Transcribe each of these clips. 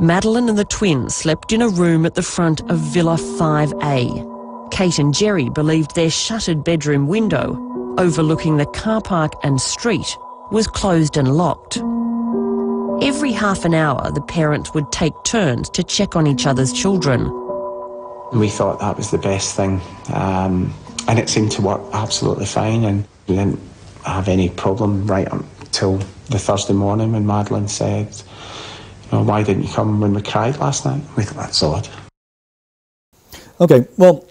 Madeleine and the twins slept in a room at the front of Villa 5A. Kate and Gerry believed their shuttered bedroom window, overlooking the car park and street, was closed and locked. Every half an hour, the parents would take turns to check on each other's children. We thought that was the best thing, um, and it seemed to work absolutely fine, and we didn't have any problem right until the Thursday morning when Madeleine said, oh, why didn't you come when we cried last night? We thought that's odd. Okay, well,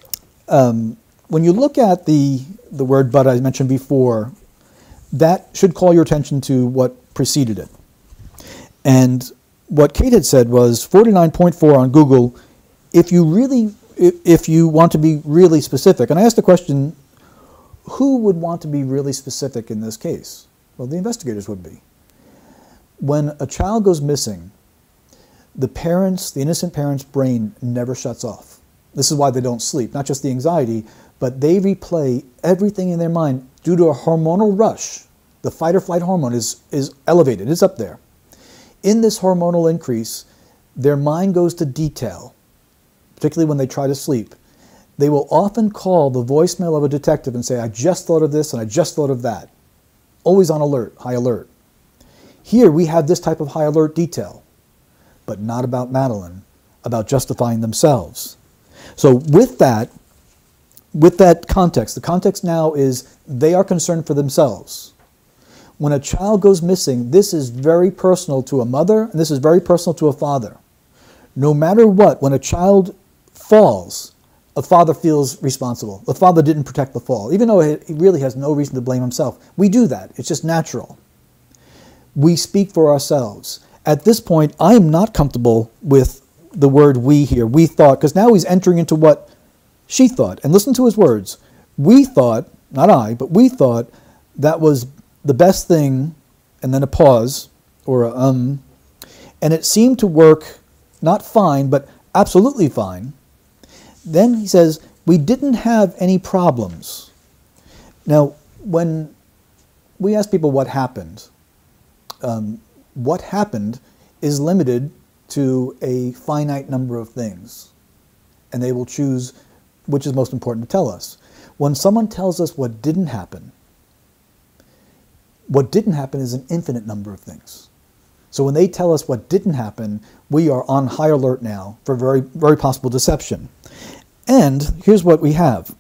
um, when you look at the, the word but I mentioned before, that should call your attention to what preceded it. And what Kate had said was 49.4 on Google, if you really, if you want to be really specific, and I asked the question, who would want to be really specific in this case? Well, the investigators would be. When a child goes missing, the parents, the innocent parent's brain never shuts off. This is why they don't sleep, not just the anxiety, but they replay everything in their mind due to a hormonal rush. The fight or flight hormone is, is elevated, it's up there. In this hormonal increase, their mind goes to detail, particularly when they try to sleep. They will often call the voicemail of a detective and say, I just thought of this and I just thought of that. Always on alert, high alert. Here we have this type of high alert detail but not about Madeleine, about justifying themselves. So with that, with that context, the context now is they are concerned for themselves. When a child goes missing, this is very personal to a mother and this is very personal to a father. No matter what, when a child falls, a father feels responsible. The father didn't protect the fall, even though he really has no reason to blame himself. We do that, it's just natural. We speak for ourselves at this point, I am not comfortable with the word we here. We thought, because now he's entering into what she thought. And listen to his words. We thought, not I, but we thought that was the best thing, and then a pause or a um, and it seemed to work not fine, but absolutely fine. Then he says, We didn't have any problems. Now, when we ask people what happened, um, what happened is limited to a finite number of things. And they will choose which is most important to tell us. When someone tells us what didn't happen, what didn't happen is an infinite number of things. So when they tell us what didn't happen, we are on high alert now for very, very possible deception. And here's what we have.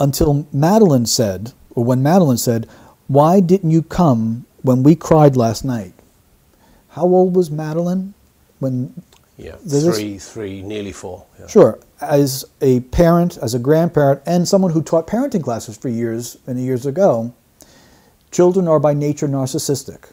Until Madeleine said, or when Madeleine said, Why didn't you come when we cried last night, how old was Madeleine when? Yeah, three, three, nearly four. Yeah. Sure. As a parent, as a grandparent, and someone who taught parenting classes for years, many years ago, children are by nature narcissistic.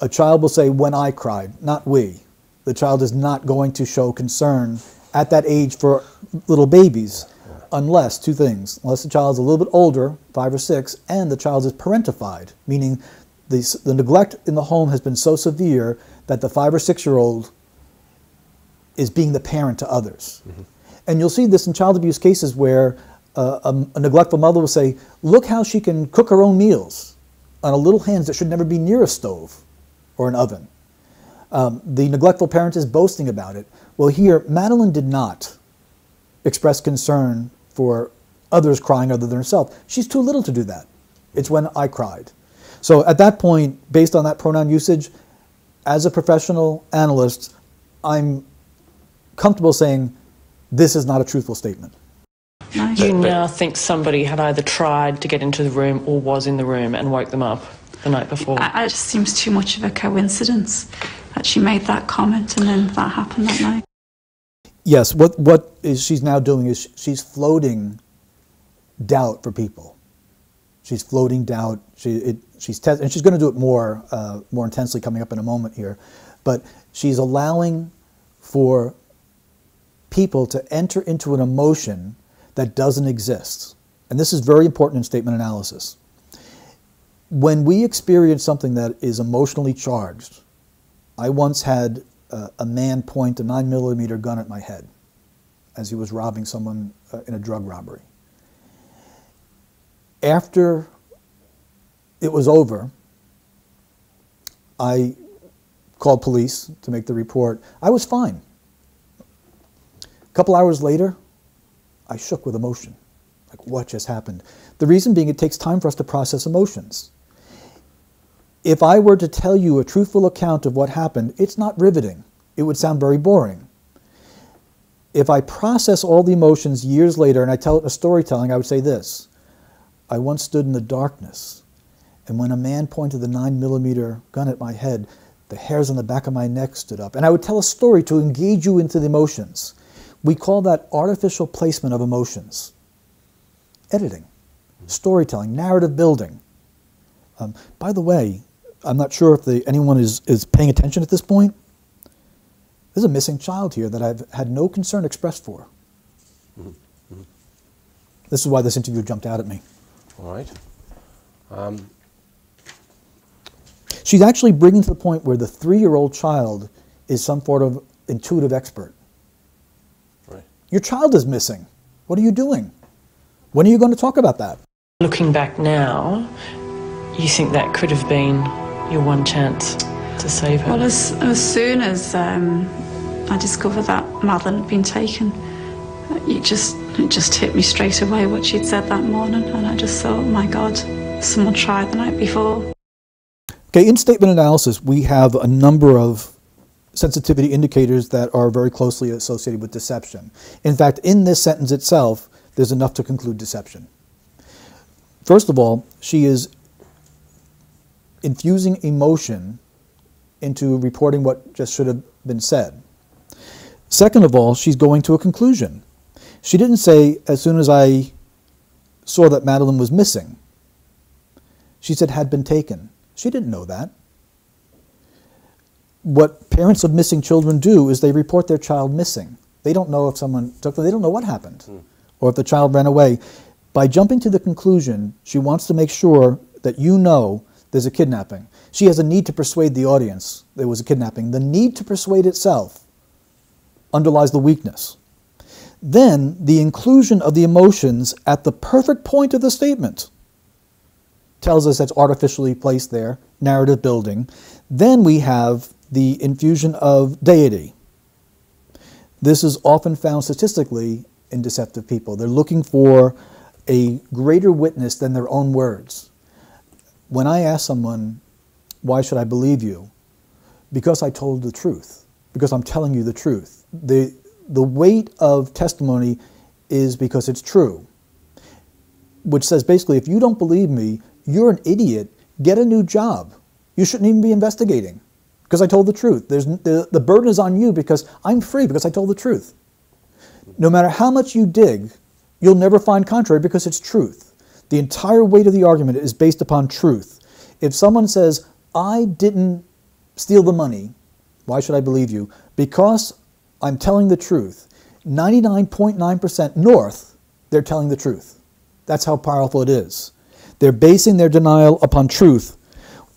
A child will say, when I cried, not we. The child is not going to show concern at that age for little babies unless two things unless the child is a little bit older five or six and the child is parentified meaning the, the neglect in the home has been so severe that the five or six year old is being the parent to others. Mm-hmm. And you'll see this in child abuse cases where uh, a, a, neglectful mother will say, Look how she can cook her own meals on a little hands that should never be near a stove or an oven. Um, the neglectful parent is boasting about it. Well, here, Madeleine did not express concern for others crying other than herself. She's too little to do that. It's when I cried. So at that point, based on that pronoun usage, as a professional analyst, I'm comfortable saying this is not a truthful statement. You now think somebody had either tried to get into the room or was in the room and woke them up the night before? It just seems too much of a coincidence that she made that comment and then that happened that night. Yes, what, what is she's now doing is she's floating doubt for people. She's floating doubt. She, it, she's and she's going to do it more, uh, more intensely coming up in a moment here. But she's allowing for people to enter into an emotion that doesn't exist. And this is very important in statement analysis. When we experience something that is emotionally charged, I once had a, a man point a nine millimeter gun at my head as he was robbing someone uh, in a drug robbery after it was over, I called police to make the report. I was fine. A couple hours later, I shook with emotion. Like, what just happened? The reason being, it takes time for us to process emotions. If I were to tell you a truthful account of what happened, it's not riveting. It would sound very boring. If I process all the emotions years later and I tell it in a storytelling, I would say this I once stood in the darkness, and when a man pointed the 9 millimeter gun at my head, the hairs on the back of my neck stood up. And I would tell a story to engage you into the emotions. We call that artificial placement of emotions. Editing, storytelling, narrative building. Um, by the way, I'm not sure if the, anyone is, is paying attention at this point. There's a missing child here that I've had no concern expressed for. Mm -hmm. This is why this interview jumped out at me. All right. Um. She's actually bringing to the point where the three-year-old child is some sort of intuitive expert. Right. Your child is missing. What are you doing? When are you going to talk about that? Looking back now, you think that could have been your one chance to save her? Well, as, as soon as um, I discovered that Madeleine had been taken, it just, it just hit me straight away what she'd said that morning. And I just thought, oh my God, someone tried the night before. Okay, in statement analysis, we have a number of sensitivity indicators that are very closely associated with deception. In fact, in this sentence itself, there's enough to conclude deception. First of all, she is infusing emotion into reporting what just should have been said. Second of all, she's going to a conclusion. She didn't say, as soon as I saw that Madeleine was missing. She said, had been taken. She didn't know that. What parents of missing children do is they report their child missing. They don't know if someone took them, they don't know what happened, mm. or if the child ran away. By jumping to the conclusion, she wants to make sure that you know there's a kidnapping. She has a need to persuade the audience there was a kidnapping. The need to persuade itself underlies the weakness. Then the inclusion of the emotions at the perfect point of the statement tells us that's artificially placed there, narrative building. Then we have the infusion of deity. This is often found statistically in deceptive people. They're looking for a greater witness than their own words. When I ask someone, why should I believe you? Because I told the truth, because I'm telling you the truth. The, the weight of testimony is because it's true, which says basically, if you don't believe me, you're an idiot, get a new job. You shouldn't even be investigating because I told the truth. There's, the, the burden is on you because I'm free because I told the truth. No matter how much you dig, you'll never find contrary because it's truth. The entire weight of the argument is based upon truth. If someone says, I didn't steal the money, why should I believe you? Because I'm telling the truth. 99.9% north, they're telling the truth. That's how powerful it is. They're basing their denial upon truth.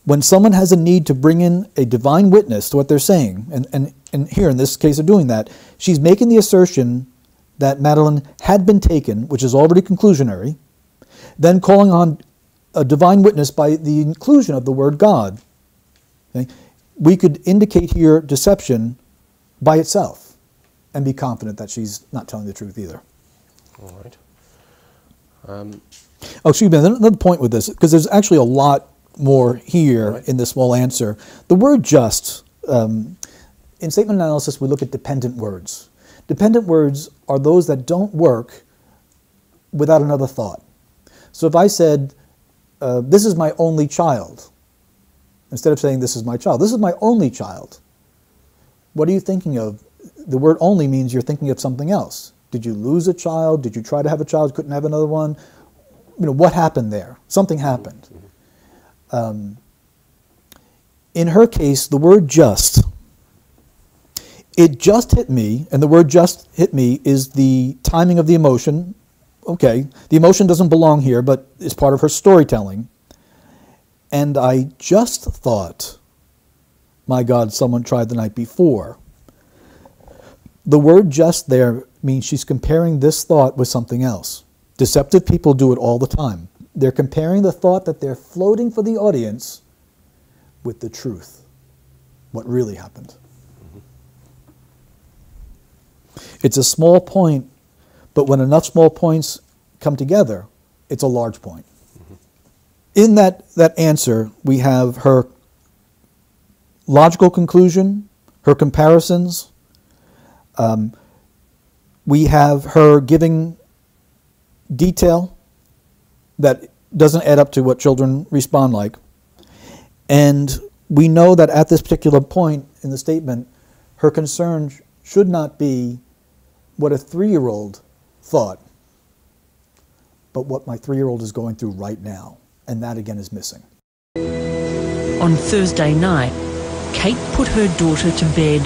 When someone has a need to bring in a divine witness to what they're saying, and, and, and here in this case of doing that, she's making the assertion that Madeleine had been taken, which is already conclusionary, then calling on a divine witness by the inclusion of the word God. Okay? We could indicate here deception by itself and be confident that she's not telling the truth either. All right. Um, oh, excuse me, another point with this, because there's actually a lot more here right. in this small answer. The word just, um, in statement analysis, we look at dependent words. Dependent words are those that don't work without another thought. So if I said, uh, this is my only child, instead of saying this is my child, this is my only child, what are you thinking of? The word only means you're thinking of something else. Did you lose a child? Did you try to have a child, couldn't have another one? You know, what happened there? Something happened. Um, in her case, the word just, it just hit me, and the word just hit me is the timing of the emotion okay, the emotion doesn't belong here, but is part of her storytelling. And I just thought, my God, someone tried the night before. The word just there means she's comparing this thought with something else. Deceptive people do it all the time. They're comparing the thought that they're floating for the audience with the truth. what really happened. Mm-hmm. It's a small point, but when enough small points come together, it's a large point. Mm-hmm. In that, that answer, we have her logical conclusion, her comparisons. Um, we have her giving detail that doesn't add up to what children respond like. And we know that at this particular point in the statement, her concern sh- should not be what a three year old thought, but what my three year old is going through right now. And that again is missing. On Thursday night, Kate put her daughter to bed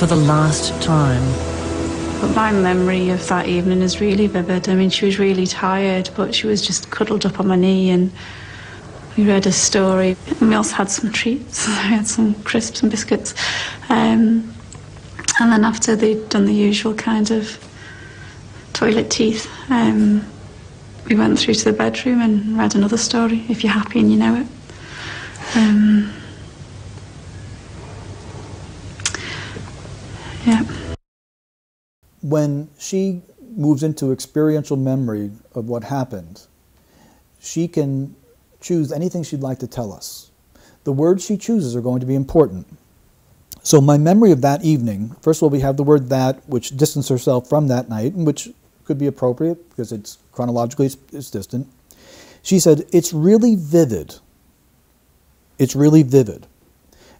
for the last time. But my memory of that evening is really vivid. I mean, she was really tired, but she was just cuddled up on my knee and we read a story. And we also had some treats. we had some crisps and biscuits. Um, and then after they'd done the usual kind of toilet teeth, um, we went through to the bedroom and read another story, if you're happy and you know it. Um, yeah. When she moves into experiential memory of what happened, she can choose anything she'd like to tell us. The words she chooses are going to be important. So, my memory of that evening first of all, we have the word that, which distanced herself from that night, which could be appropriate because it's chronologically it's distant. She said, It's really vivid. It's really vivid.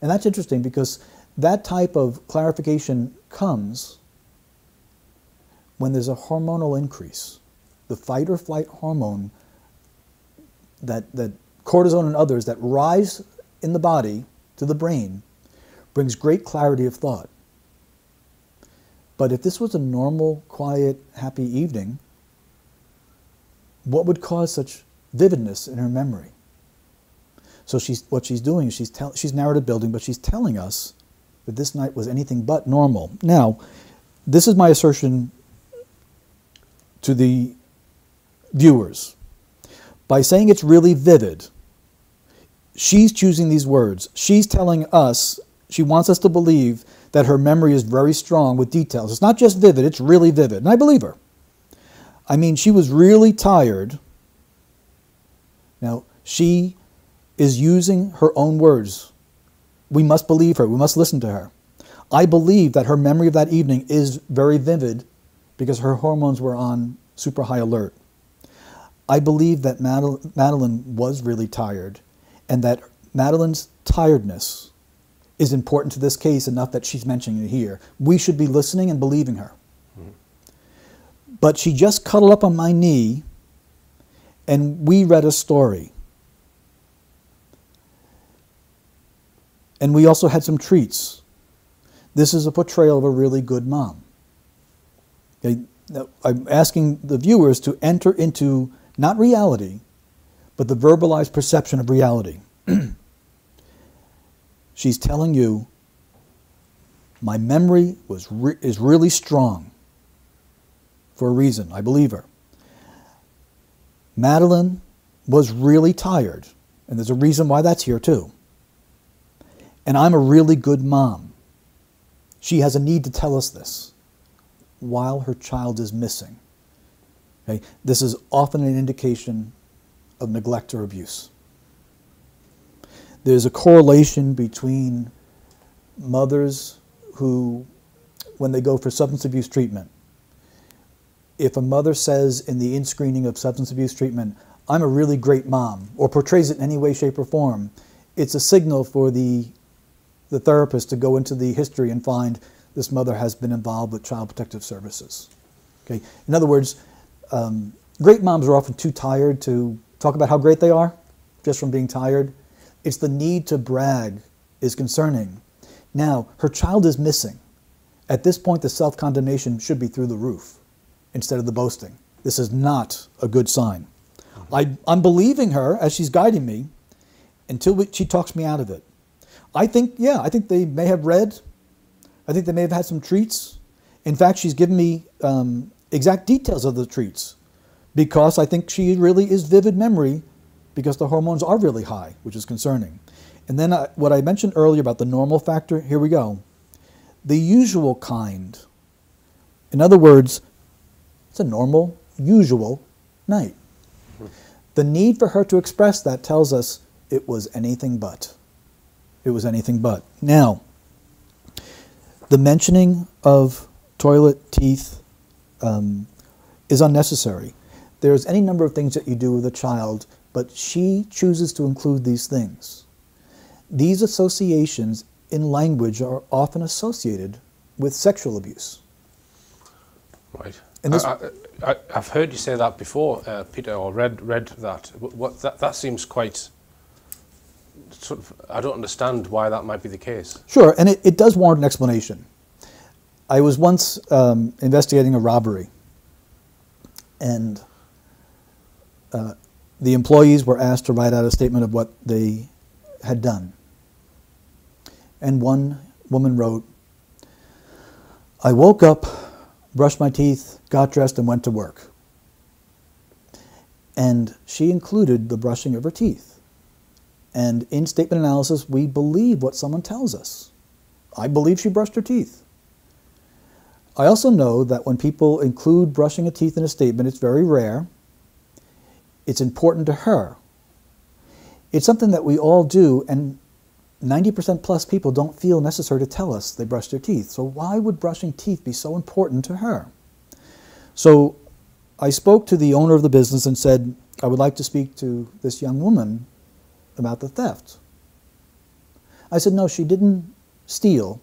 And that's interesting because that type of clarification comes when there's a hormonal increase. The fight or flight hormone that, that cortisone and others that rise in the body to the brain brings great clarity of thought. But if this was a normal, quiet, happy evening, what would cause such vividness in her memory? So she's, what she's doing is she's, tell, she's narrative building, but she's telling us that this night was anything but normal. Now, this is my assertion to the viewers. By saying it's really vivid, she's choosing these words. She's telling us, she wants us to believe that her memory is very strong with details. It's not just vivid, it's really vivid. And I believe her. I mean, she was really tired. Now, she is using her own words. We must believe her, we must listen to her. I believe that her memory of that evening is very vivid because her hormones were on super high alert. I believe that Madeleine was really tired and that Madeleine's tiredness is important to this case enough that she's mentioning it here. We should be listening and believing her. Mm-hmm. But she just cuddled up on my knee and we read a story. And we also had some treats. This is a portrayal of a really good mom. Okay? Now, I'm asking the viewers to enter into not reality, but the verbalized perception of reality. She's telling you, my memory was re- is really strong for a reason. I believe her. Madeleine was really tired, and there's a reason why that's here too. And I'm a really good mom. She has a need to tell us this while her child is missing. Okay? This is often an indication of neglect or abuse. There's a correlation between mothers who, when they go for substance abuse treatment, if a mother says in the in screening of substance abuse treatment, I'm a really great mom, or portrays it in any way, shape, or form, it's a signal for the, the therapist to go into the history and find this mother has been involved with child protective services. Okay? In other words, um, great moms are often too tired to talk about how great they are just from being tired. It's the need to brag is concerning. Now, her child is missing. At this point, the self condemnation should be through the roof instead of the boasting. This is not a good sign. I, am believing her as she's guiding me until we, she talks me out of it. I think, yeah, I think they may have read. I think they may have had some treats. In fact, she's given me um, exact details of the treats because I think she really is vivid memory because the hormones are really high, which is concerning. And then I, what I mentioned earlier about the normal factor, here we go. The usual kind. In other words, it's a normal, usual night. The need for her to express that tells us it was anything but. It was anything but. Now, the mentioning of toilet, teeth um, is unnecessary. There's any number of things that you do with a child, but she chooses to include these things. These associations in language are often associated with sexual abuse. Right. And this- I, I've heard you say that before, uh, Peter, or read read that. What, what that that seems quite. Sort of, I don't understand why that might be the case. Sure, and it, it does warrant an explanation. I was once um, investigating a robbery, and uh, the employees were asked to write out a statement of what they had done. And one woman wrote, I woke up, brushed my teeth, got dressed, and went to work. And she included the brushing of her teeth. And in statement analysis, we believe what someone tells us. I believe she brushed her teeth. I also know that when people include brushing of teeth in a statement, it's very rare. It's important to her. It's something that we all do, and 90% plus people don't feel necessary to tell us they brush their teeth. So, why would brushing teeth be so important to her? So, I spoke to the owner of the business and said, I would like to speak to this young woman about the theft. I said, no, she didn't steal,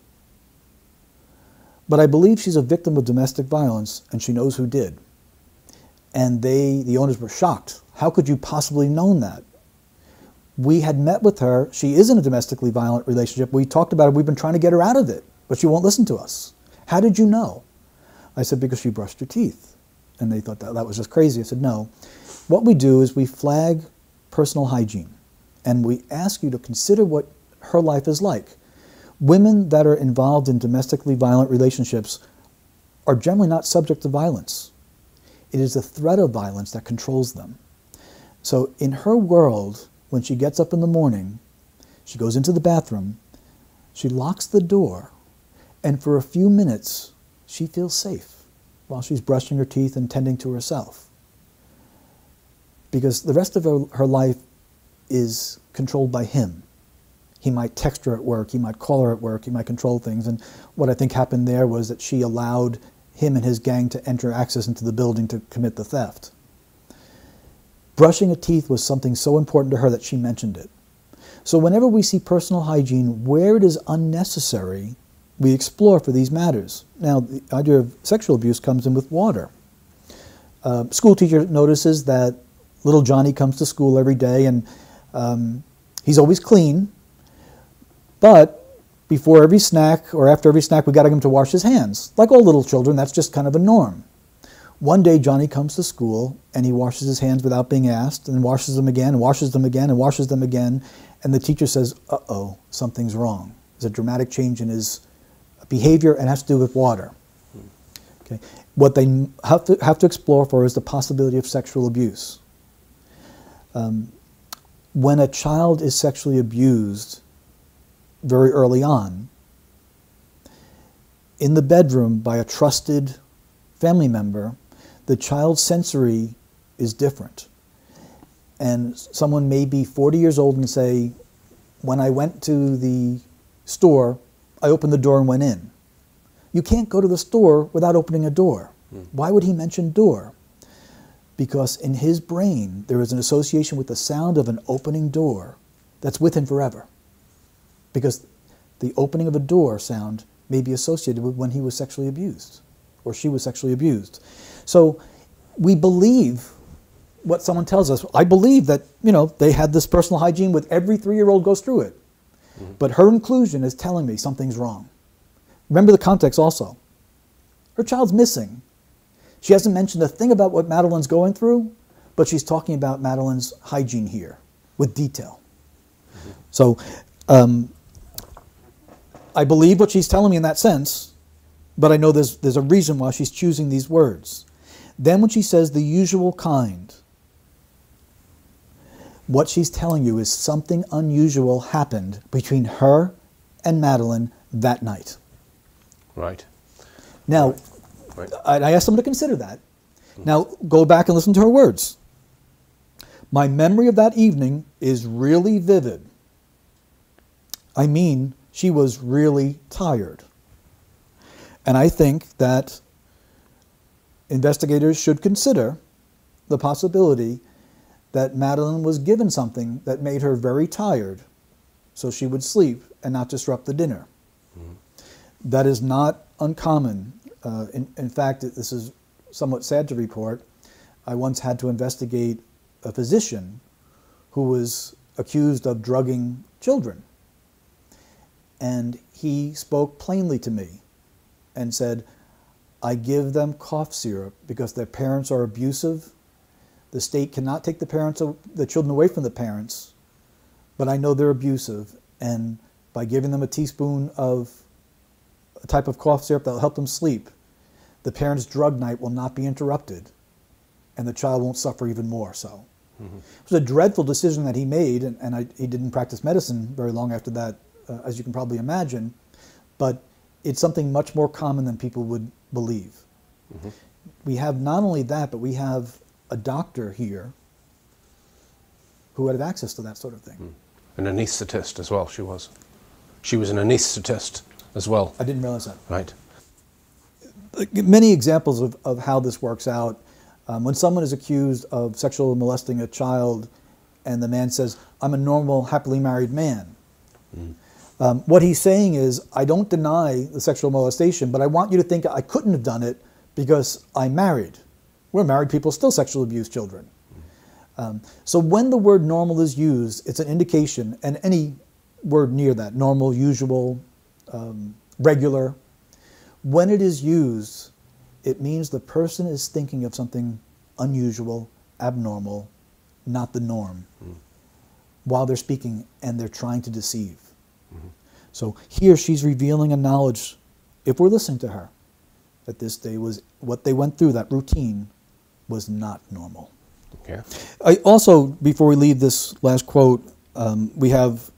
but I believe she's a victim of domestic violence and she knows who did. And they, the owners were shocked. How could you possibly known that? We had met with her. She is in a domestically violent relationship. We talked about it. We've been trying to get her out of it, but she won't listen to us. How did you know? I said, because she brushed her teeth. And they thought that, that was just crazy. I said, no. What we do is we flag personal hygiene and we ask you to consider what her life is like. Women that are involved in domestically violent relationships are generally not subject to violence. It is the threat of violence that controls them. So, in her world, when she gets up in the morning, she goes into the bathroom, she locks the door, and for a few minutes, she feels safe while she's brushing her teeth and tending to herself. Because the rest of her, her life is controlled by him. He might text her at work, he might call her at work, he might control things. And what I think happened there was that she allowed him and his gang to enter access into the building to commit the theft. Brushing of teeth was something so important to her that she mentioned it. So whenever we see personal hygiene where it is unnecessary, we explore for these matters. Now, the idea of sexual abuse comes in with water. Uh, school teacher notices that little Johnny comes to school every day and um, he's always clean, but before every snack or after every snack, we got him to wash his hands. Like all little children, that's just kind of a norm. One day, Johnny comes to school and he washes his hands without being asked, and washes them again, and washes them again, and washes them again. And the teacher says, Uh oh, something's wrong. There's a dramatic change in his behavior and has to do with water. Okay. What they have to, have to explore for is the possibility of sexual abuse. Um, when a child is sexually abused very early on, in the bedroom by a trusted family member, the child's sensory is different. And someone may be 40 years old and say, When I went to the store, I opened the door and went in. You can't go to the store without opening a door. Hmm. Why would he mention door? Because in his brain, there is an association with the sound of an opening door that's with him forever. Because the opening of a door sound may be associated with when he was sexually abused or she was sexually abused. So we believe what someone tells us. I believe that, you know, they had this personal hygiene with every three year old goes through it. Mm-hmm. But her inclusion is telling me something's wrong. Remember the context also. Her child's missing. She hasn't mentioned a thing about what Madeleine's going through, but she's talking about Madeleine's hygiene here with detail. So um, I believe what she's telling me in that sense, but I know there's, there's a reason why she's choosing these words. Then when she says the usual kind, What she's telling you is something unusual happened between her and Madeleine that night. Right. Now, Right. I, I asked someone to consider that. Now, go back and listen to her words. My memory of that evening is really vivid. I mean, she was really tired. And I think that investigators should consider the possibility that Madeleine was given something that made her very tired so she would sleep and not disrupt the dinner. Mm-hmm. That is not uncommon. Uh, in, in fact, this is somewhat sad to report. I once had to investigate a physician who was accused of drugging children. And he spoke plainly to me and said, I give them cough syrup because their parents are abusive. The state cannot take the parents, the children away from the parents, but I know they're abusive. And by giving them a teaspoon of a type of cough syrup that will help them sleep, the parents' drug night will not be interrupted, and the child won't suffer even more so. Mm-hmm. It was a dreadful decision that he made, and, and I, he didn't practice medicine very long after that, uh, as you can probably imagine. But it's something much more common than people would believe. Mm-hmm. We have not only that, but we have a doctor here who had access to that sort of thing. Mm. An anaesthetist as well, she was. She was an anaesthetist as well. I didn't realize that. Right. Many examples of, of how this works out. Um, when someone is accused of sexual molesting a child and the man says, I'm a normal, happily married man, um, what he's saying is, I don't deny the sexual molestation, but I want you to think I couldn't have done it because I'm married. We're married people, still sexually abuse children. Um, so when the word normal is used, it's an indication, and any word near that, normal, usual, um, regular, when it is used, it means the person is thinking of something unusual, abnormal, not the norm, while they're speaking and they're trying to deceive. So here she's revealing a knowledge, if we're listening to her, that this day was what they went through, that routine, was not normal. Okay. I also, before we leave this last quote, um, we have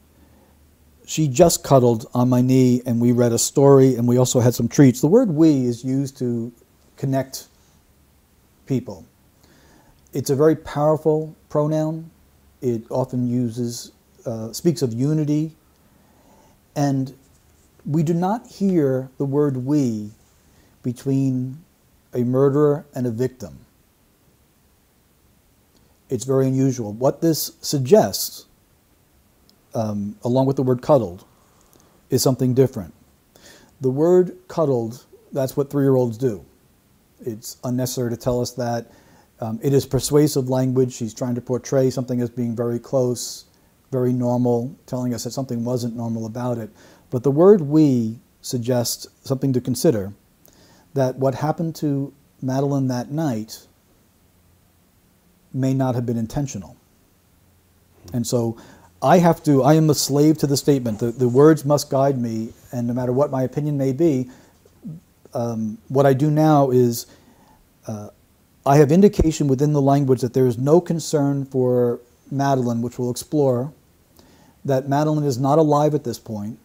she just cuddled on my knee and we read a story and we also had some treats. The word we is used to connect people. It's a very powerful pronoun. It often uses, uh, speaks of unity. And we do not hear the word we between a murderer and a victim. It's very unusual. What this suggests, um, along with the word cuddled, is something different. The word cuddled, that's what three year olds do. It's unnecessary to tell us that. Um, it is persuasive language. She's trying to portray something as being very close, very normal, telling us that something wasn't normal about it. But the word we suggests something to consider that what happened to Madeleine that night may not have been intentional. And so I have to, I am a slave to the statement. The, the words must guide me, and no matter what my opinion may be, um, what I do now is uh, I have indication within the language that there is no concern for Madeleine, which we'll explore, that Madeleine is not alive at this point,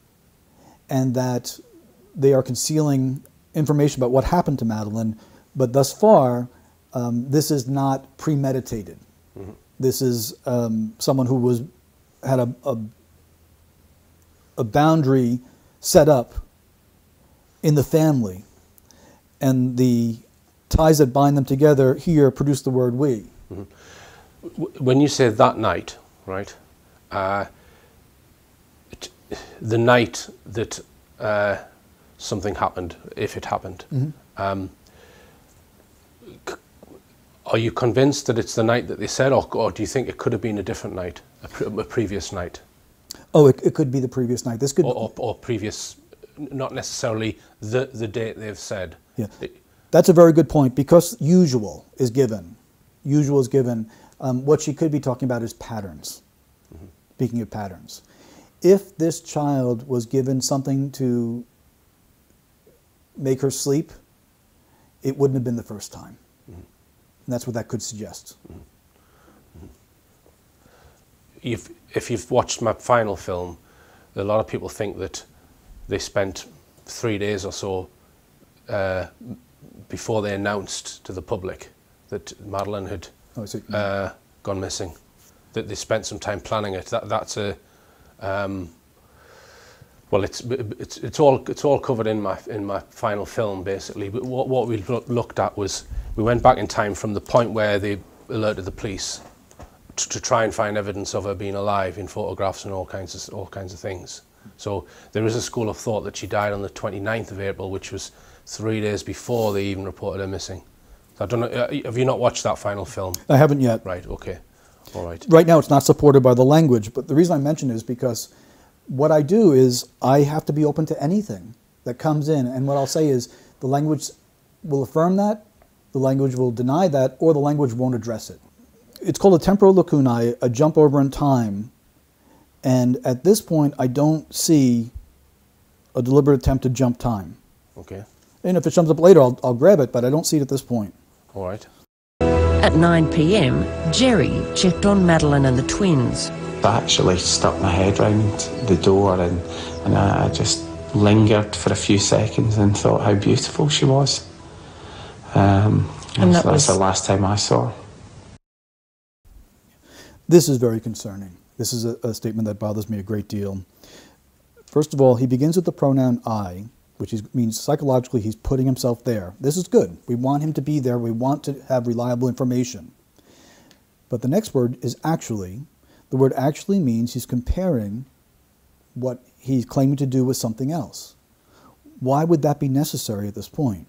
and that they are concealing information about what happened to Madeleine, but thus far, um, this is not premeditated. This is um, someone who was had a, a a boundary set up in the family, and the ties that bind them together here produce the word we. W- When you say that night, right? Uh, the night that uh, something happened, if it happened, um, c- are you convinced that it's the night that they said, or, or do you think it could have been a different night, a, pre- a previous night, Oh, it, it could be the previous night. This could or, or, or previous, not necessarily the the date they've said? Yeah. It- That's a very good point because usual is given. Usual is given. Um, what she could be talking about is patterns. Speaking of patterns, if this child was given something to make her sleep, it wouldn't have been the first time. And that's what that could suggest. if if you've watched my final film, a lot of people think that they spent three days or so uh, before they announced to the public that Madeleine had Oh, uh, gone missing. That they spent some time planning it. That that's a um, well, it's it's it's all it's all covered in my in my final film basically. But what what we looked at was we went back in time from the point where they alerted the police to, to try and find evidence of her being alive in photographs and all kinds of all kinds of things. So there is a school of thought that she died on the 29th of April, which was three days before they even reported her missing. I don't know. uh, Have you not watched that final film? I haven't yet. Right. Okay. All right. Right now, it's not supported by the language, but the reason I mention it is because what I do is I have to be open to anything that comes in, and what I'll say is the language will affirm that, the language will deny that, or the language won't address it. It's called a temporal lacunae, a jump over in time, and at this point, I don't see a deliberate attempt to jump time. Okay. And if it comes up later, I'll, I'll grab it, but I don't see it at this point. All right. At 9 pm, Gerry checked on Madeleine and the twins. I actually stuck my head round the door and, and I just lingered for a few seconds and thought how beautiful she was. Um, And that that's was- the last time I saw her. This is very concerning. This is a, a statement that bothers me a great deal. First of all, he begins with the pronoun I, which is, means psychologically he's putting himself there. This is good. We want him to be there. We want to have reliable information. But the next word is actually. The word actually means he's comparing what he's claiming to do with something else. Why would that be necessary at this point?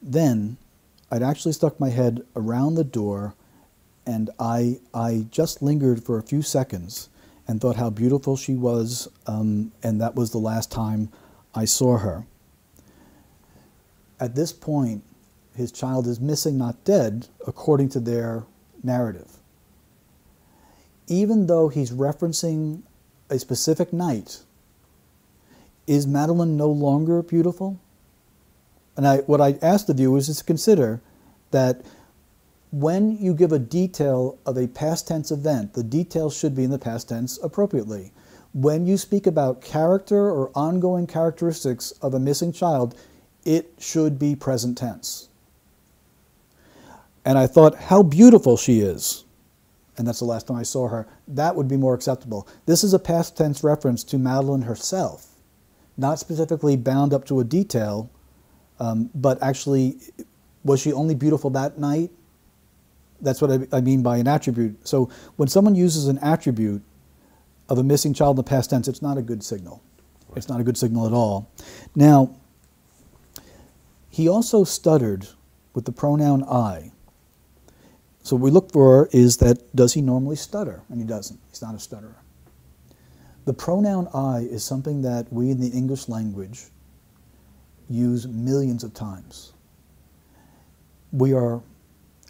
Then I'd actually stuck my head around the door and I, I just lingered for a few seconds and thought how beautiful she was, um, and that was the last time I saw her. At this point, his child is missing, not dead, according to their narrative. Even though he's referencing a specific night, is Madeleine no longer beautiful? And I, what I ask the viewers is to consider that when you give a detail of a past tense event, the details should be in the past tense appropriately. When you speak about character or ongoing characteristics of a missing child, it should be present tense. And I thought, how beautiful she is. And that's the last time I saw her. That would be more acceptable. This is a past tense reference to Madeleine herself, not specifically bound up to a detail, um, but actually, was she only beautiful that night? That's what I, I mean by an attribute. So when someone uses an attribute of a missing child in the past tense, it's not a good signal. It's not a good signal at all. Now, he also stuttered with the pronoun I. So what we look for is that does he normally stutter? And he doesn't. He's not a stutterer. The pronoun I is something that we in the English language use millions of times. We are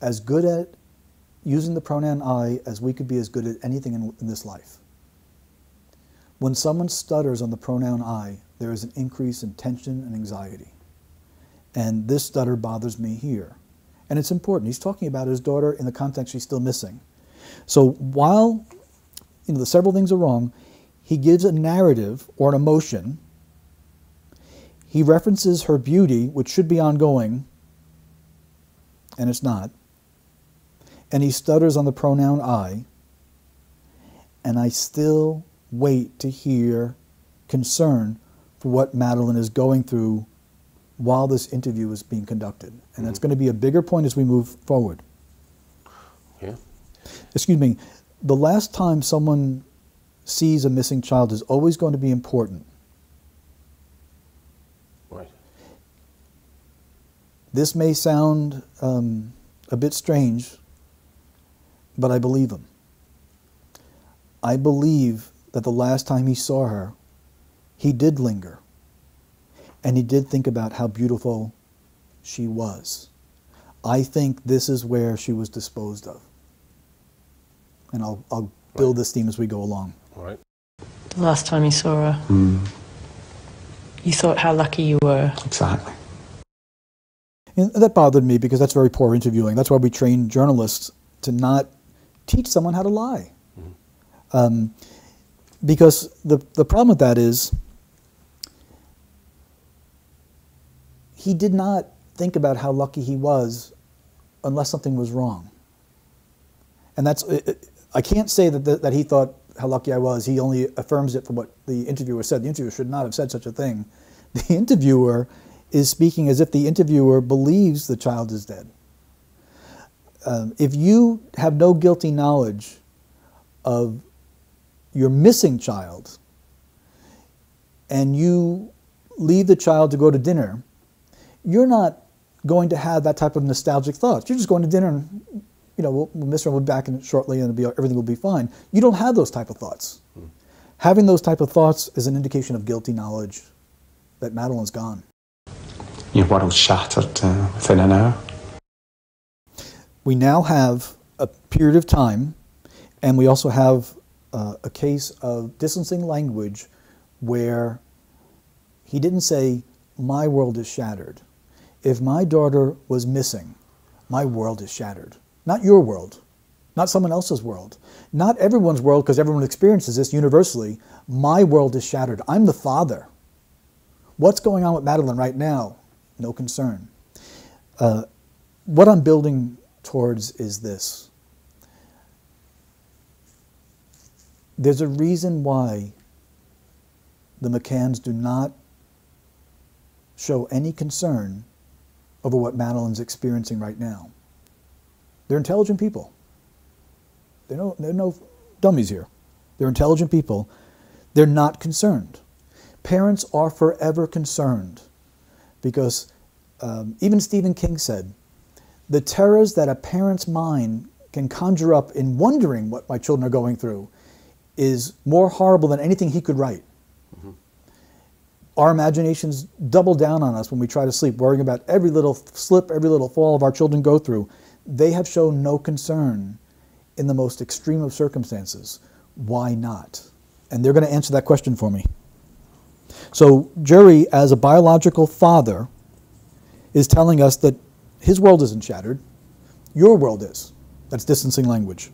as good at using the pronoun I as we could be as good at anything in, in this life. When someone stutters on the pronoun I, there is an increase in tension and anxiety. And this stutter bothers me here. And it's important. He's talking about his daughter in the context she's still missing. So while you know, the several things are wrong, he gives a narrative or an emotion. He references her beauty, which should be ongoing, and it's not. And he stutters on the pronoun I. And I still wait to hear concern for what Madeleine is going through while this interview is being conducted. And that's going to be a bigger point as we move forward. Yeah. Excuse me. The last time someone sees a missing child is always going to be important. Right. This may sound um, a bit strange, but I believe him. I believe that the last time he saw her, he did linger. And he did think about how beautiful she was. I think this is where she was disposed of. And I'll, I'll build this theme as we go along. All right. The last time you saw her, you thought how lucky you were. Exactly. And that bothered me because that's very poor interviewing. That's why we train journalists to not teach someone how to lie. Um, because the, the problem with that is he did not think about how lucky he was unless something was wrong. And that's, I can't say that, that he thought how lucky I was. He only affirms it from what the interviewer said. The interviewer should not have said such a thing. The interviewer is speaking as if the interviewer believes the child is dead. Um, if you have no guilty knowledge of your missing child and you leave the child to go to dinner, you're not going to have that type of nostalgic thoughts. You're just going to dinner and, you know, we'll, we'll miss her, we'll be back in shortly and be, everything will be fine. You don't have those type of thoughts. Hmm. Having those type of thoughts is an indication of guilty knowledge that Madeleine's gone. Your world shattered uh, within an hour. We now have a period of time, and we also have uh, a case of distancing language where he didn't say, My world is shattered. If my daughter was missing, my world is shattered. Not your world, not someone else's world, not everyone's world, because everyone experiences this universally. My world is shattered. I'm the father. What's going on with Madeleine right now? No concern. Uh, what I'm building towards is this. There's a reason why the McCanns do not show any concern over what Madeleine's experiencing right now. They're intelligent people. They're no, they're no dummies here. They're intelligent people. They're not concerned. Parents are forever concerned because um, even Stephen King said, the terrors that a parent's mind can conjure up in wondering what my children are going through is more horrible than anything he could write. Our imaginations double down on us when we try to sleep, worrying about every little slip, every little fall of our children go through. They have shown no concern in the most extreme of circumstances. Why not? And they're going to answer that question for me. So, Gerry, as a biological father, is telling us that his world isn't shattered, your world is. That's distancing language.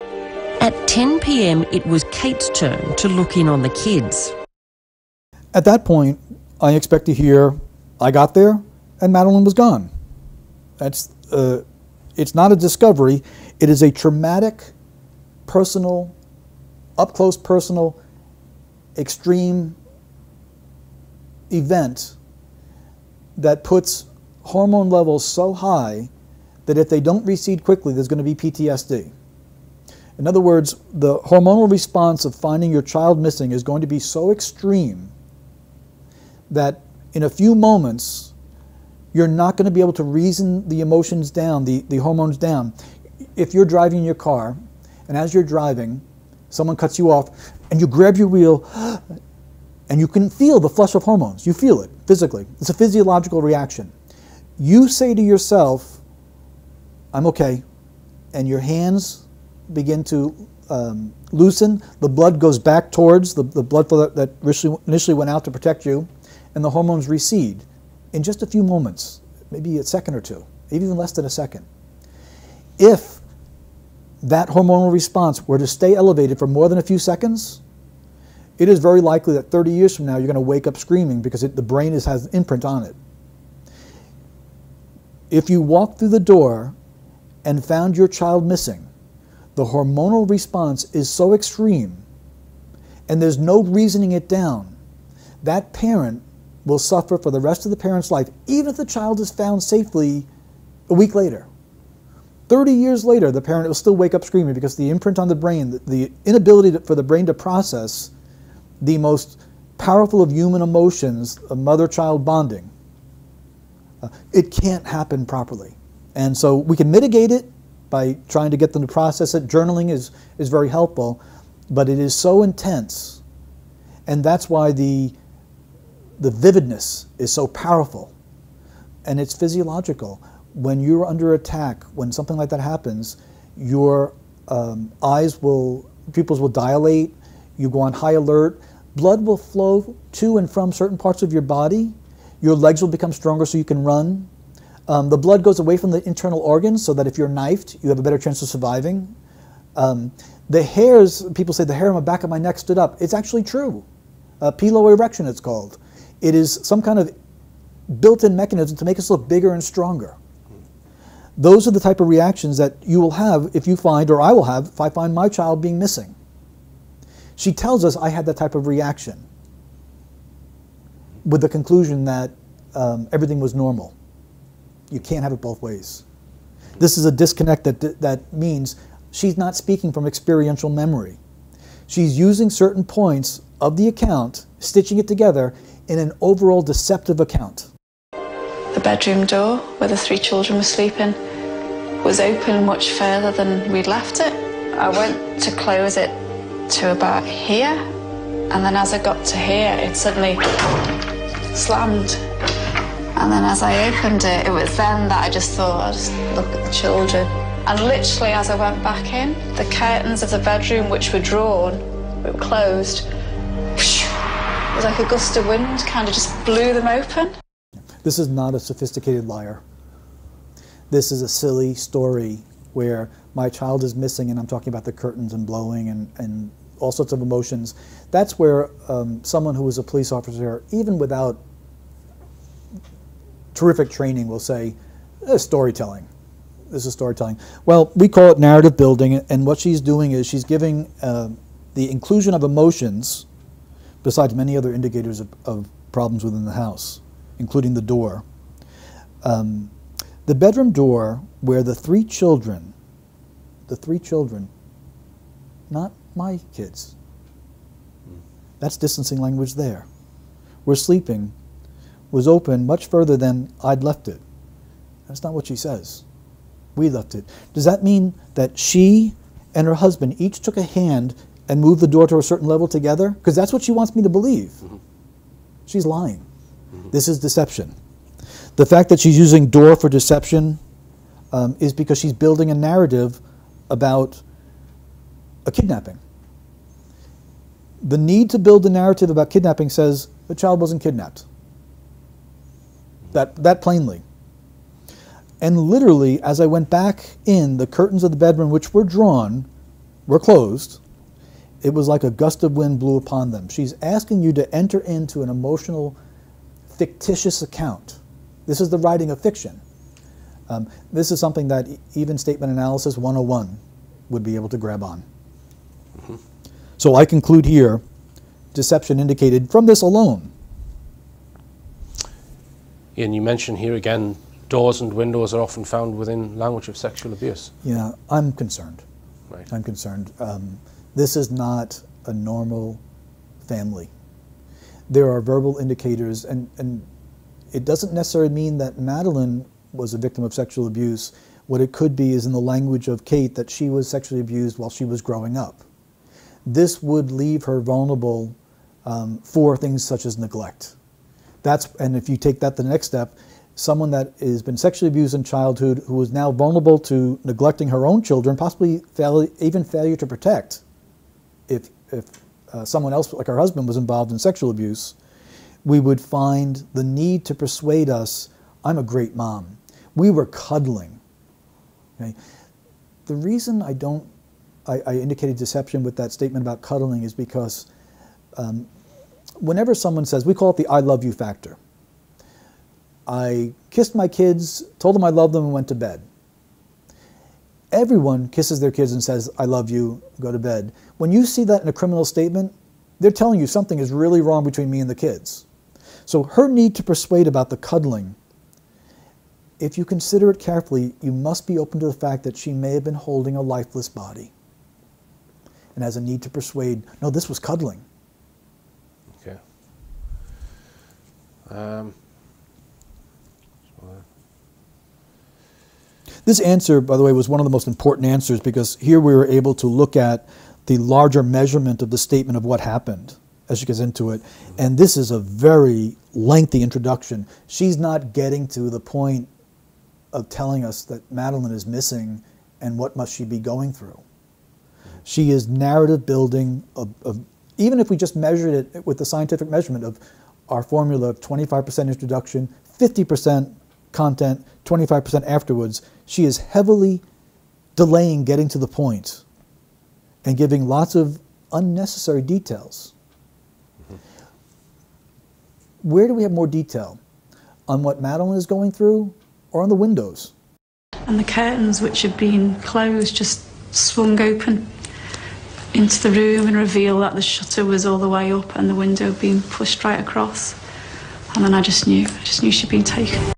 At 10 pm, it was Kate's turn to look in on the kids. At that point, I expect to hear, I got there and Madeleine was gone. That's, uh, it's not a discovery, it is a traumatic, personal, up close personal, extreme event that puts hormone levels so high that if they don't recede quickly, there's going to be PTSD. In other words, the hormonal response of finding your child missing is going to be so extreme that in a few moments, you're not going to be able to reason the emotions down, the, the hormones down. If you're driving your car, and as you're driving, someone cuts you off, and you grab your wheel, and you can feel the flush of hormones. You feel it physically. It's a physiological reaction. You say to yourself, I'm okay, and your hands begin to um, loosen, the blood goes back towards the, the blood flow that, that initially went out to protect you, and the hormones recede in just a few moments, maybe a second or two, even less than a second. If that hormonal response were to stay elevated for more than a few seconds, it is very likely that 30 years from now you're going to wake up screaming because it, the brain is, has an imprint on it. If you walk through the door and found your child missing, the hormonal response is so extreme and there's no reasoning it down, that parent will suffer for the rest of the parent's life, even if the child is found safely a week later. 30 years later, the parent will still wake up screaming because the imprint on the brain, the, the inability to, for the brain to process the most powerful of human emotions, of mother child bonding, uh, it can't happen properly. And so we can mitigate it by trying to get them to process it. Journaling is, is very helpful, but it is so intense. And that's why the, the vividness is so powerful. And it's physiological. When you're under attack, when something like that happens, your um, eyes will, pupils will dilate, you go on high alert, blood will flow to and from certain parts of your body, your legs will become stronger so you can run, um, the blood goes away from the internal organs so that if you're knifed, you have a better chance of surviving. Um, The hairs, people say the hair on the back of my neck stood up. It's actually true. Uh, piloerection, it's called. It is some kind of built in mechanism to make us look bigger and stronger. Those are the type of reactions that you will have if you find, or I will have, if I find my child being missing. She tells us I had that type of reaction with the conclusion that um, everything was normal. You can't have it both ways. This is a disconnect that, that means she's not speaking from experiential memory. She's using certain points of the account, stitching it together in an overall deceptive account. The bedroom door where the three children were sleeping was open much further than we'd left it. I went to close it to about here, and then as I got to here, it suddenly slammed. And then as I opened it, it was then that I just thought, I'll just look at the children. And literally as I went back in, the curtains of the bedroom, which were drawn, were closed. Was like a gust of wind, kind of just blew them open. This is not a sophisticated liar. This is a silly story where my child is missing and I'm talking about the curtains and blowing and, and all sorts of emotions. That's where um, someone who is a police officer, even without terrific training, will say, storytelling. This is storytelling. Well, we call it narrative building, and what she's doing is she's giving uh, the inclusion of emotions, besides many other indicators of, of problems within the house, including the door. Um, the bedroom door where the three children, the three children, not my kids. That's distancing language there. We're sleeping was open much further than I'd left it. That's not what she says. We left it. Does that mean that she and her husband each took a hand and move the door to a certain level together? Because that's what she wants me to believe. Mm -hmm. She's lying. Mm -hmm. This is deception. The fact that she's using door for deception um, is because she's building a narrative about a kidnapping. The need to build a narrative about kidnapping says the child wasn't kidnapped. That, that plainly. And literally, as I went back in, the curtains of the bedroom, which were drawn, were closed. It was like a gust of wind blew upon them. She's asking you to enter into an emotional, fictitious account. This is the writing of fiction. Um, this is something that even Statement Analysis 101 would be able to grab on. Mm -hmm. So I conclude here, deception indicated from this alone. And you mention here again, doors and windows are often found within language of sexual abuse. Yeah, I'm concerned. Right. I'm concerned. Um, this is not a normal family. There are verbal indicators, and, and it doesn't necessarily mean that Madeleine was a victim of sexual abuse. What it could be is in the language of Kate that she was sexually abused while she was growing up this would leave her vulnerable um, for things such as neglect. That's, and if you take that the next step, someone that has been sexually abused in childhood who is now vulnerable to neglecting her own children, possibly fail, even failure to protect, if, uh, someone else, like her husband, was involved in sexual abuse, we would find the need to persuade us, I'm a great mom. We were cuddling. Okay? The reason I don't I, I, indicated deception with that statement about cuddling is because um, whenever someone says, we call it the I love you factor. I kissed my kids, told them I love them, and went to bed. Everyone kisses their kids and says, I love you, go to bed. When you see that in a criminal statement, they're telling you something is really wrong between me and the kids. So her need to persuade about the cuddling, if you consider it carefully, you must be open to the fact that she may have been holding a lifeless body and has a need to persuade, no, this was cuddling. Okay. Um, this answer, by the way, was one of the most important answers because here we were able to look at the larger measurement of the statement of what happened as she gets into it. And this is a very lengthy introduction. She's not getting to the point of telling us that Madeleine is missing and what must she be going through. She is narrative building of, of, even if we just measured it with the scientific measurement of our formula of 25% introduction, 50% content, 25% afterwards, she is heavily delaying getting to the and giving lots of unnecessary details. Mm-hmm. Where do we have more detail? On what Madeleine is going through or on the windows? And the curtains, which had been closed, just swung open into the room and revealed that the shutter was all the way up and the window being pushed right across. And then I just knew, I just knew she'd been taken.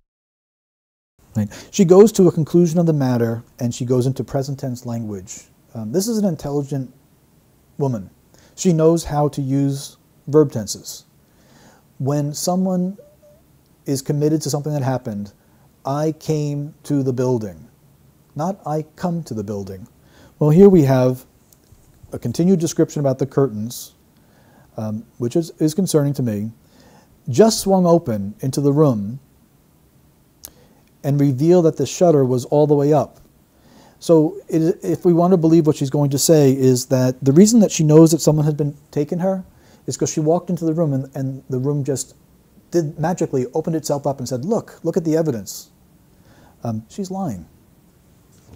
Right. She goes to a conclusion of the matter and she goes into present tense language. Um, this is an intelligent woman. She knows how to use verb tenses. When someone is committed to something that happened, I came to the building, not I come to the building. Well, here we have a continued description about the curtains, um, which is, is concerning to me, just swung open into the room and reveal that the shutter was all the way up. So it, if we want to believe what she's going to say is that the reason that she knows that someone has been taken her is because she walked into the room and, and the room just did magically opened itself up and said, look, look at the evidence. Um, she's lying.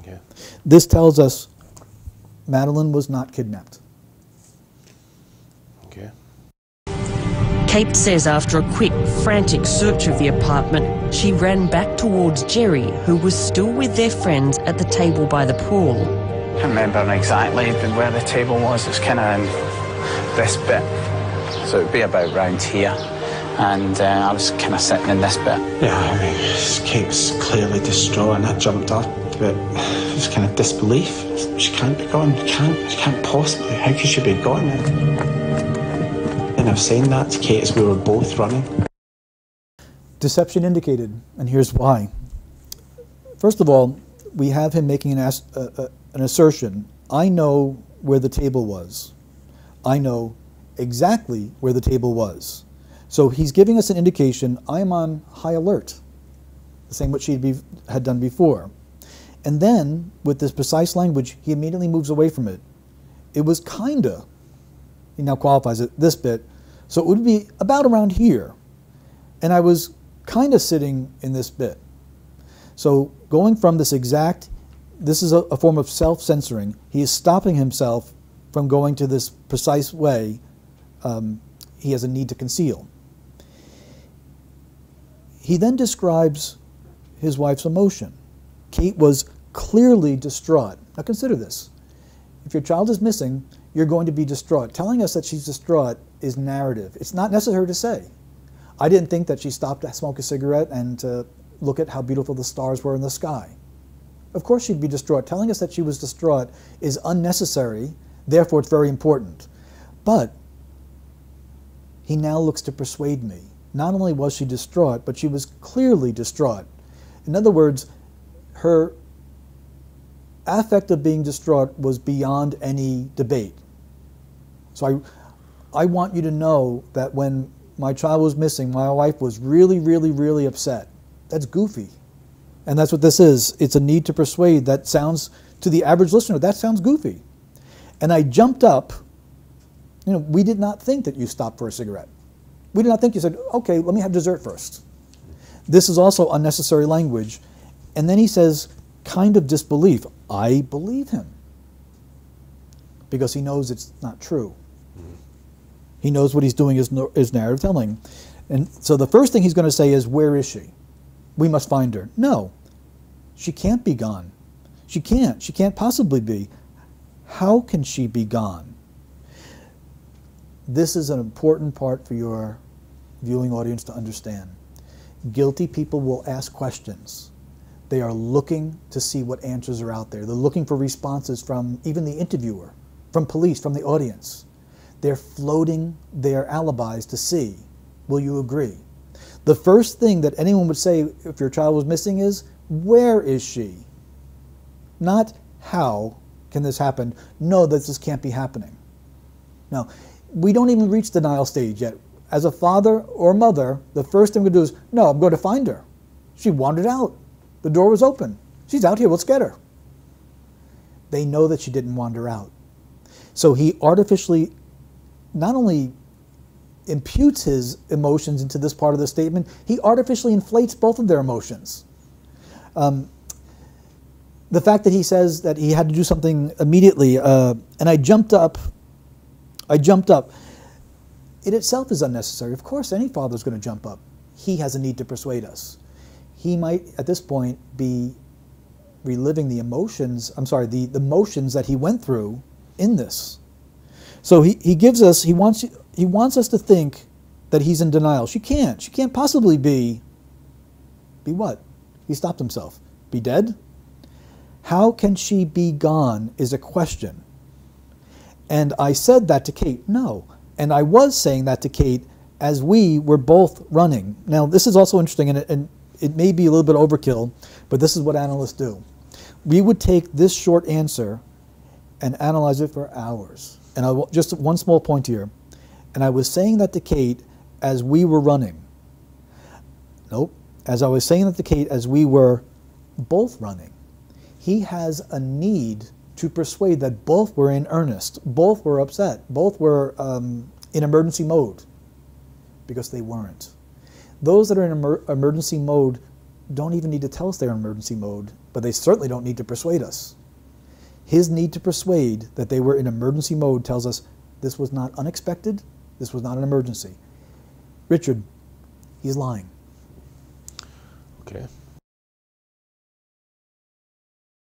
Okay. This tells us Madeleine was not kidnapped. Okay. Kate says after a quick, frantic search of the apartment, she ran back towards Gerry, who was still with their friends at the table by the pool. I can't remember exactly where the table was. It's kind of in this bit. So it'd be about round here. And uh, I was kind of sitting in this bit. Yeah, I mean, Kate was clearly distraught and I jumped up. But it was kind of disbelief. She can't be gone. She can't, she can't possibly. How could she be gone? And I've saying that to Kate as we were both running. Deception indicated, and here's why. First of all, we have him making an, as, uh, uh, an assertion. I know where the table was. I know exactly where the table was. So he's giving us an indication I am on high alert, the same what she had done before. And then, with this precise language, he immediately moves away from it. It was kinda, he now qualifies it, this bit, so it would be about around here. And I was kind of sitting in this bit. So going from this exact, this is a, a form of self-censoring. He is stopping himself from going to this precise way um, he has a need to conceal. He then describes his wife's emotion. Kate was clearly distraught. Now consider this. If your child is missing, you're going to be distraught. Telling us that she's distraught is narrative. It's not necessary to say. I didn't think that she stopped to smoke a cigarette and to look at how beautiful the stars were in the sky. Of course she'd be distraught. Telling us that she was distraught is unnecessary, therefore it's very important. But he now looks to persuade me. Not only was she distraught, but she was clearly distraught. In other words, her affect of being distraught was beyond any debate. So I, I want you to know that when my child was missing, my wife was really, really, really upset. That's goofy. And that's what this is. It's a need to persuade. That sounds, to the average listener, that sounds goofy. And I jumped up. You know, we did not think that you stopped for a cigarette. We did not think you said, okay, let me have dessert first. This is also unnecessary language. And then he says, kind of disbelief. I believe him because he knows it's not true. He knows what he's doing is, is narrative telling. And so the first thing he's going to say is, Where is she? We must find her. No, she can't be gone. She can't. She can't possibly be. How can she be gone? This is an important part for your viewing audience to understand. Guilty people will ask questions. They are looking to see what answers are out there. They're looking for responses from even the interviewer, from police, from the audience. They're floating their alibis to see. Will you agree? The first thing that anyone would say if your child was missing is, Where is she? Not how can this happen? No, that this can't be happening. Now, we don't even reach denial stage yet. As a father or mother, the first thing we do is, No, I'm going to find her. She wandered out. The door was open. She's out here. Let's get her. They know that she didn't wander out. So he artificially not only imputes his emotions into this part of the statement, he artificially inflates both of their emotions. Um, the fact that he says that he had to do something immediately, uh, and I jumped up. I jumped up. It itself is unnecessary. Of course, any father is going to jump up. He has a need to persuade us. He might, at this point, be reliving the emotions. I'm sorry, the, the motions that he went through in this. So he, he gives us. He wants he wants us to think that he's in denial. She can't. She can't possibly be. Be what? He stopped himself. Be dead? How can she be gone is a question. And I said that to Kate, no. And I was saying that to Kate as we were both running. Now, this is also interesting, and it, and it may be a little bit overkill, but this is what analysts do. We would take this short answer and analyze it for hours. And I just one small point here. And I was saying that to Kate as we were running. Nope. As I was saying that to Kate as we were both running he has a need to persuade that both were in earnest, both were upset, both were um, in emergency mode, because they weren't. Those that are in emer emergency mode don't even need to tell us they're in emergency mode, but they certainly don't need to persuade us. His need to persuade that they were in emergency mode tells us this was not unexpected, this was not an emergency. Richard, he's lying. Okay.